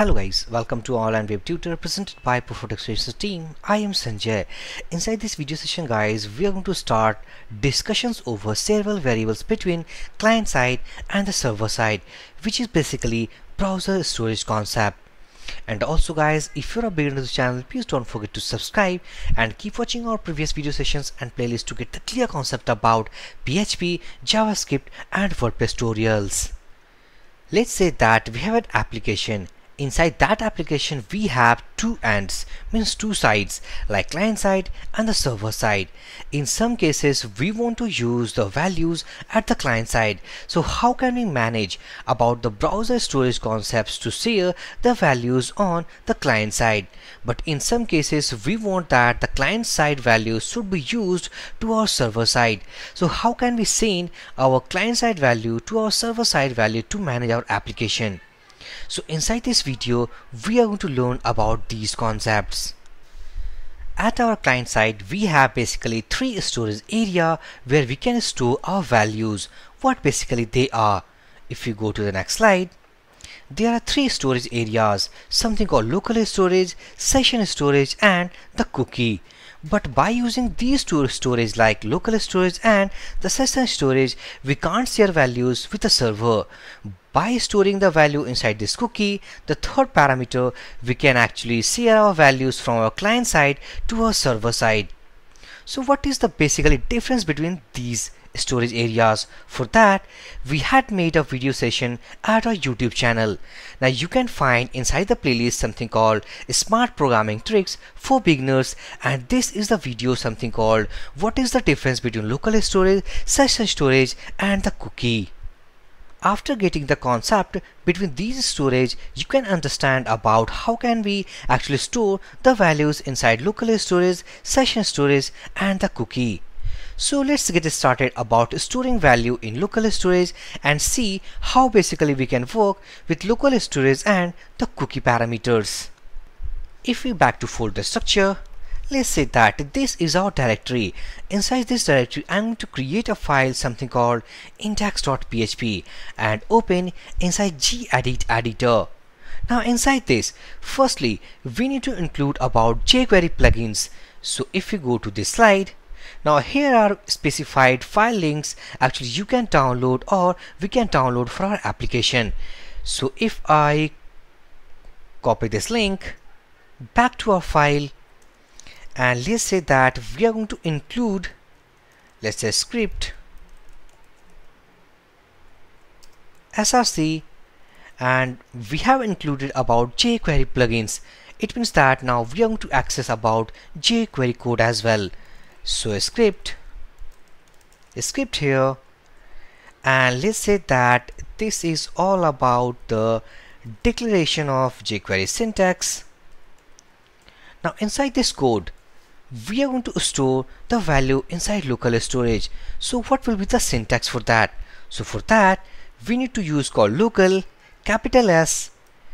Hello guys, welcome to Online Web Tutor presented by Profotech Solutions team. I am Sanjay. Inside this video session guys, we are going to start discussions over several variables between client side and the server side, which is basically browser storage concept. And also guys, if you're a beginner to the channel, please don't forget to subscribe and keep watching our previous video sessions and playlists to get the clear concept about PHP, JavaScript and WordPress tutorials. Let's say that we have an application inside that application we have two ends means two sides like client side and the server side. In some cases we want to use the values at the client side. So how can we manage about the browser storage concepts to share the values on the client side? But in some cases we want that the client side values should be used to our server side. So how can we send our client side value to our server side value to manage our application so inside this video, we are going to learn about these concepts. At our client side, we have basically three storage area where we can store our values, what basically they are. If you go to the next slide, there are three storage areas, something called local storage, session storage and the cookie. But by using these two storage like local storage and the session storage, we can't share values with the server. By storing the value inside this cookie, the third parameter, we can actually share our values from our client side to our server side. So what is the basically difference between these storage areas? For that, we had made a video session at our YouTube channel. Now you can find inside the playlist something called Smart Programming Tricks for Beginners and this is the video something called What is the difference between local storage, session storage and the cookie. After getting the concept between these storage, you can understand about how can we actually store the values inside local storage, session storage and the cookie. So let's get started about storing value in local storage and see how basically we can work with local storage and the cookie parameters. If we back to folder structure, Let's say that this is our directory. Inside this directory, I'm going to create a file something called index.php and open inside gedit editor. Now inside this, firstly, we need to include about jQuery plugins. So if you go to this slide, now here are specified file links actually you can download or we can download for our application. So if I copy this link back to our file and let's say that we are going to include let's say script src and we have included about jQuery plugins. It means that now we are going to access about jQuery code as well. So a script a script here and let's say that this is all about the declaration of jQuery syntax. Now inside this code we are going to store the value inside local storage. So what will be the syntax for that? So for that we need to use called local capital S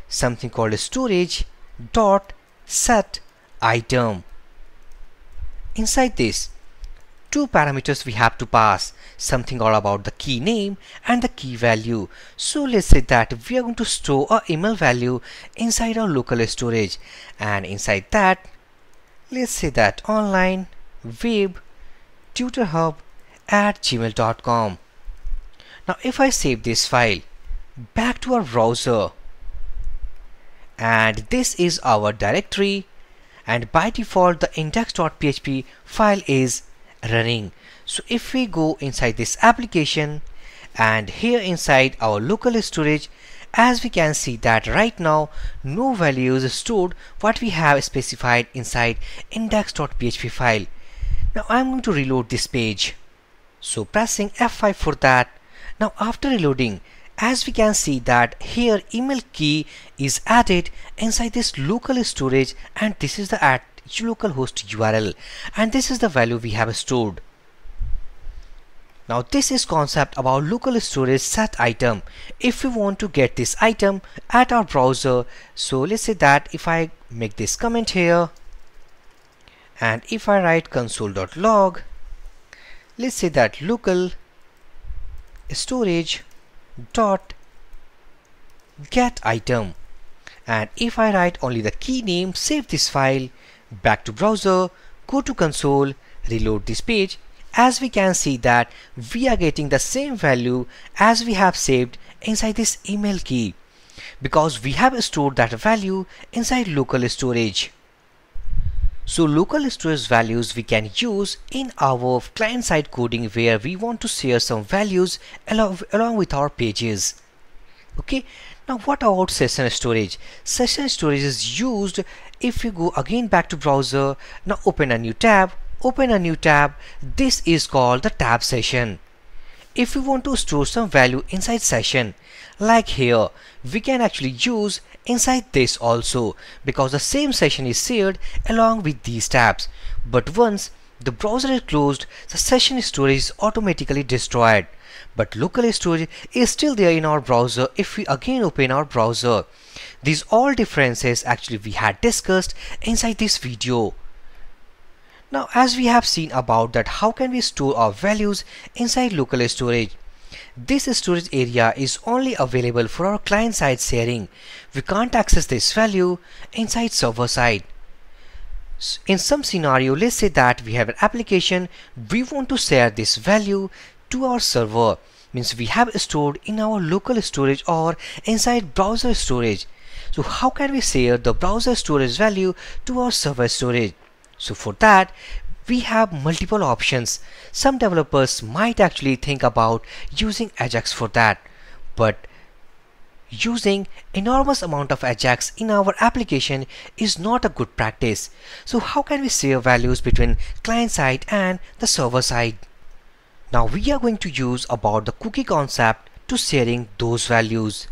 something called storage dot set item. Inside this two parameters we have to pass something all about the key name and the key value. So let's say that we are going to store a email value inside our local storage. And inside that let's say that online web tutor hub at gmail.com now if I save this file back to our browser and this is our directory and by default the index.php file is running. So if we go inside this application and here inside our local storage as we can see that right now no values is stored what we have specified inside index.php file. Now I'm going to reload this page. So pressing F5 for that. Now after reloading as we can see that here email key is added inside this local storage and this is the at localhost URL and this is the value we have stored now this is concept about local storage set item. If we want to get this item at our browser, so let's say that if I make this comment here and if I write console.log, let's say that local storage dot get item and if I write only the key name save this file back to browser go to console reload this page as we can see that we are getting the same value as we have saved inside this email key because we have stored that value inside local storage. So local storage values we can use in our client-side coding where we want to share some values along, along with our pages. Okay, now what about session storage? Session storage is used if you go again back to browser, now open a new tab, open a new tab, this is called the tab session. If we want to store some value inside session, like here, we can actually use inside this also because the same session is shared along with these tabs. But once the browser is closed, the session storage is automatically destroyed. But local storage is still there in our browser if we again open our browser. These all differences actually we had discussed inside this video. Now as we have seen about that how can we store our values inside local storage. This storage area is only available for our client side sharing. We can't access this value inside server side. In some scenario, let's say that we have an application, we want to share this value to our server. Means we have stored in our local storage or inside browser storage. So how can we share the browser storage value to our server storage? So for that, we have multiple options. Some developers might actually think about using Ajax for that, but using enormous amount of Ajax in our application is not a good practice. So how can we share values between client side and the server side? Now we are going to use about the cookie concept to sharing those values.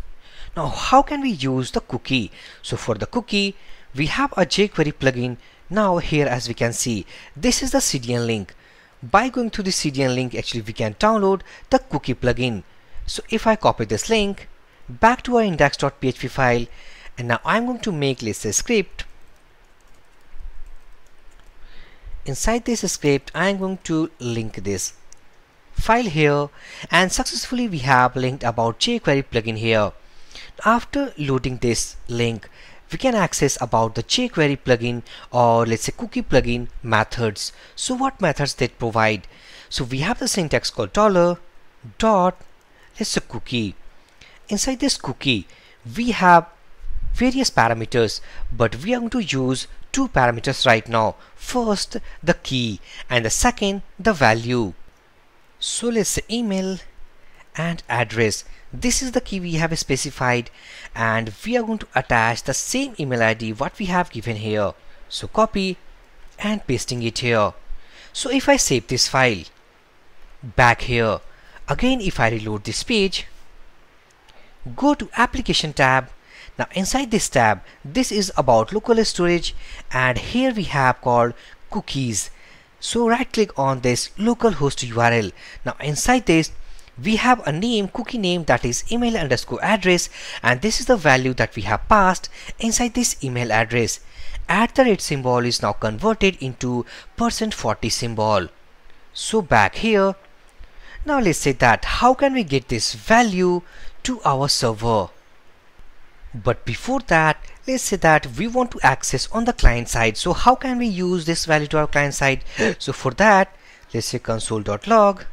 Now how can we use the cookie? So for the cookie, we have a jQuery plugin now here as we can see, this is the CDN link. By going to the CDN link, actually we can download the cookie plugin. So if I copy this link back to our index.php file, and now I'm going to make let's say script. Inside this script, I'm going to link this file here and successfully we have linked about jQuery plugin here. After loading this link, we can access about the jQuery plugin or let's say cookie plugin methods. So what methods they provide? So we have the syntax called dollar dot let's say cookie. Inside this cookie, we have various parameters, but we are going to use two parameters right now. First, the key and the second, the value. So let's say email and address. This is the key we have specified and we are going to attach the same email id what we have given here. So copy and pasting it here. So if I save this file back here again if I reload this page go to application tab. Now inside this tab this is about local storage and here we have called cookies. So right click on this localhost URL now inside this we have a name cookie name that is email underscore address and this is the value that we have passed inside this email address. At the rate symbol is now converted into percent 40 symbol. So back here. Now let's say that how can we get this value to our server? But before that let's say that we want to access on the client side. So how can we use this value to our client side? So for that let's say console.log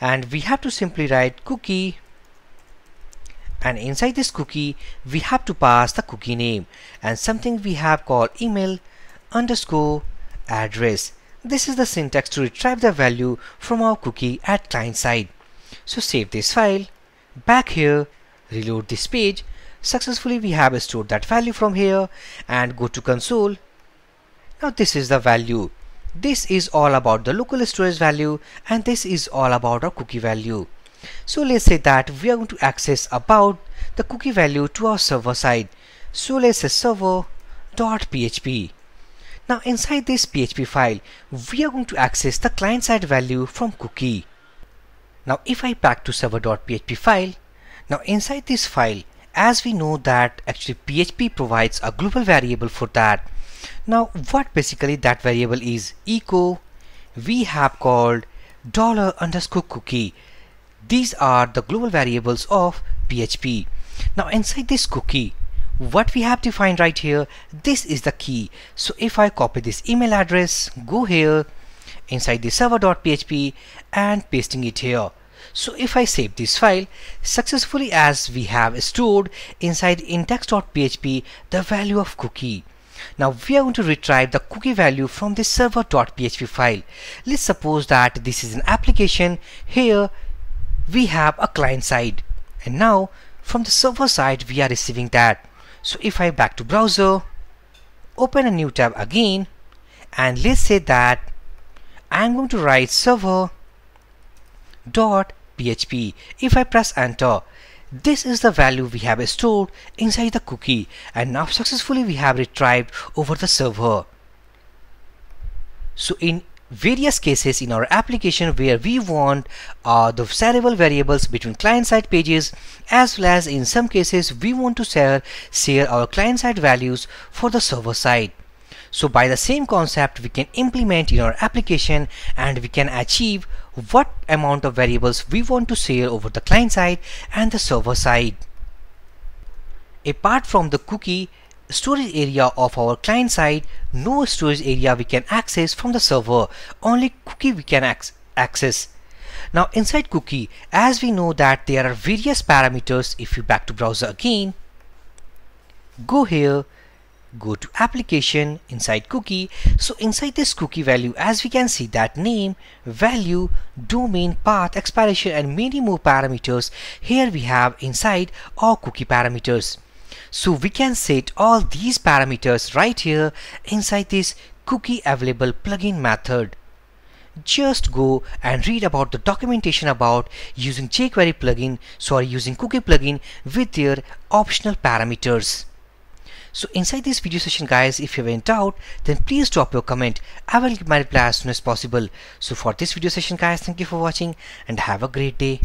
and we have to simply write cookie. And inside this cookie we have to pass the cookie name. And something we have called email underscore address. This is the syntax to retrieve the value from our cookie at client side. So save this file. Back here reload this page. Successfully we have stored that value from here and go to console. Now this is the value this is all about the local storage value and this is all about our cookie value. So let's say that we are going to access about the cookie value to our server side. So let's say server.php. Now inside this PHP file, we are going to access the client side value from cookie. Now if I back to server.php file, now inside this file, as we know that actually PHP provides a global variable for that now what basically that variable is echo we have called dollar underscore cookie. These are the global variables of PHP. Now inside this cookie, what we have defined right here this is the key so if I copy this email address go here inside the server.php and pasting it here so if I save this file successfully as we have stored inside index.php the value of cookie now we are going to retrieve the cookie value from the server.php file. Let's suppose that this is an application. Here we have a client side. And now from the server side we are receiving that. So if I back to browser open a new tab again and let's say that I'm going to write server php if I press enter this is the value we have stored inside the cookie and now successfully we have retrieved over the server so in various cases in our application where we want uh, the shareable variables between client-side pages as well as in some cases we want to share, share our client-side values for the server side. So by the same concept we can implement in our application and we can achieve what amount of variables we want to share over the client side and the server side. Apart from the cookie, storage area of our client side, no storage area we can access from the server, only cookie we can ac access. Now inside cookie, as we know that there are various parameters, if you back to browser again, go here, go to application inside cookie so inside this cookie value as we can see that name value domain path expiration and many more parameters here we have inside our cookie parameters so we can set all these parameters right here inside this cookie available plugin method. Just go and read about the documentation about using jQuery plugin, sorry using cookie plugin with their optional parameters. So inside this video session guys, if you any doubt, then please drop your comment. I will give my reply as soon as possible. So for this video session guys, thank you for watching and have a great day.